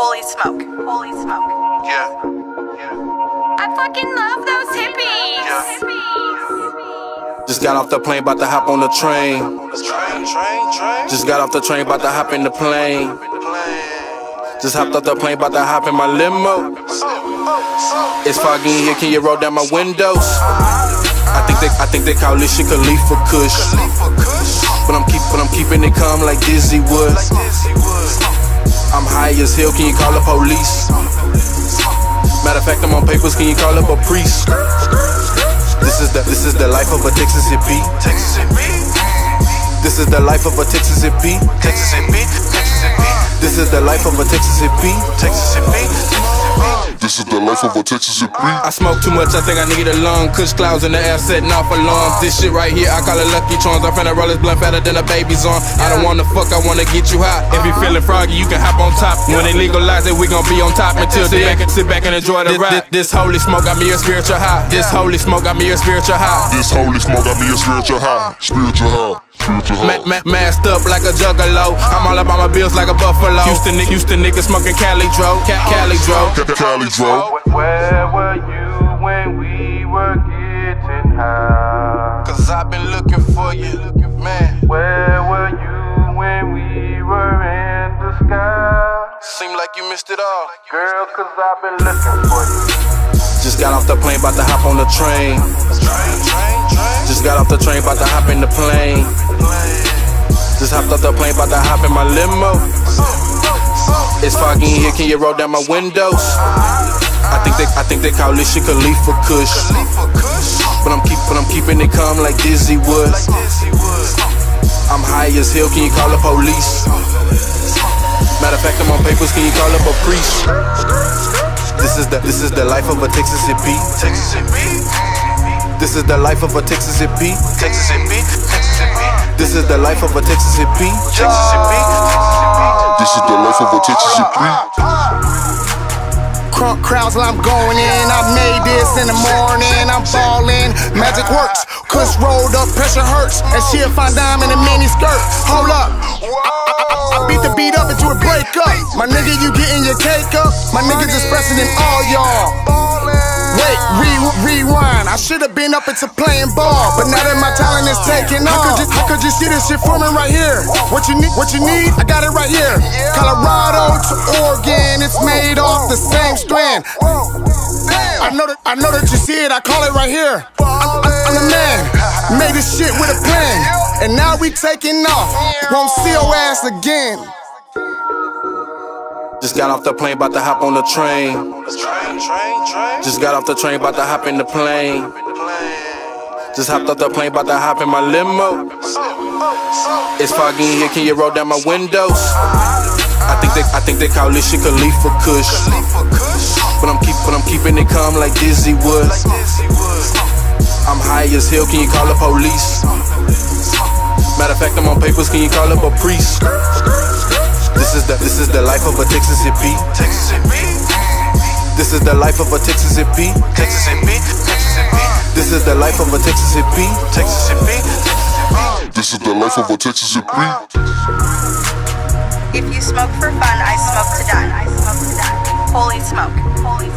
Holy smoke. Holy smoke. Yeah. Yeah. I fucking love those hippies. Yeah. Hippies. Just got off the plane, about to hop on the train. Train, train, train. Just got off the train, about to hop in the plane. Plane. Just hopped off the plane, about to hop in my limo. It's foggy in here, can you roll down my windows? I think they, I think they call this shit Khalifa Kush. Khalifa Kush. But I'm keep, but I'm keeping it calm like Dizzy would. I'm high as hell, can you call the police? Matter of fact, I'm on papers, can you call up a priest? This is the, this is the life of a Texas hippie. Texas me. This is the life of a Texas hippie. Texas. Texas me. This is the life of a Texas hippie. Texas. This is the life of a Texas hippie. I smoke too much, I think I need a lung. Kush clouds in the air setting off alarms. This shit right here, I call it Lucky Charms. I'm finna roll this blunt fatter than a baby's on. I don't wanna fuck, I wanna get you hot. If you feeling froggy, you can hop on top. When they legalize it, we gon' be on top until sit back, sit back and enjoy the ride. This, this holy smoke got me a spiritual high. This holy smoke got me a spiritual high. This holy smoke got me a spiritual high. Spiritual high. Spiritual Ma- high. ma- masked up like a juggalo. I'm all about my bills like a buffalo. Houston, ni- Houston niggas smoking Cali Dro. Ca- Cali Dro. Ca- Cali Dro. Where were you when we were getting high? Cause I've been looking for you, man. Where were you when we were in the sky? Seem like you missed it all. Girl, cause I've been looking for you. Just got off the plane, about to hop on the train. Just got off the train, about to hop in the plane. Just hopped off the plane, about to hop in my limo. It's foggy in here, can you roll down my windows? I think they, I think they call this shit Khalifa Kush. But I'm keep, but I'm keeping it calm like Dizzy would. I'm high as hell, can you call the police? Matter of fact, I'm on papers, can you call up a priest? This is the, this is the life of a Texas hippie. Texas me. This is the life of a Texas hippie. Texas and me. Texas and me. This is the life of a Texas hippie. Texas and me. Texas and me. This is the life of a Texas hippie. Crunk crowds while I'm going in. I made this in the morning. I'm falling. Magic works. Kush rolled up, pressure hurts. And she'll find dime in a mini skirt. Hold up. I, I, I, I beat the beat up into a breakup. My nigga, you getting your cake up. My niggas expressing in all y'all. Wait, re- rewind. I should have been up into playing ball, but now that my talent is taking off, how could you, how could see this shit forming right here? What you need? What you need? I got it right here. Colorado to Oregon, it's made off the same strand. I know that I know that you see it. I call it right here. I'm, I'm, I'm the man. Made this shit with a plan, and now we taking off. Won't see your ass again. Just got off the plane, about to hop on the train. Just got off the train, about to hop in the plane. Just hopped off the plane, about to hop in my limo. It's foggy in here, can you roll down my windows? I think they, I think they call this shit Khalifa Kush. But I'm keep, but I'm keeping it calm like Dizzy would. I'm high as hell, can you call the police? Matter of fact, I'm on papers, can you call up a priest? This is the, this is the life of a Texas hippie. Texas and me. This is the life of a Texas hippie. Texas and me. Texas and me. This is the life of a Texas hippie. Texas and me. Texas and me. This is the life of a Texas hippie. If you smoke for fun, I smoke to die. I smoke to die. Holy smoke.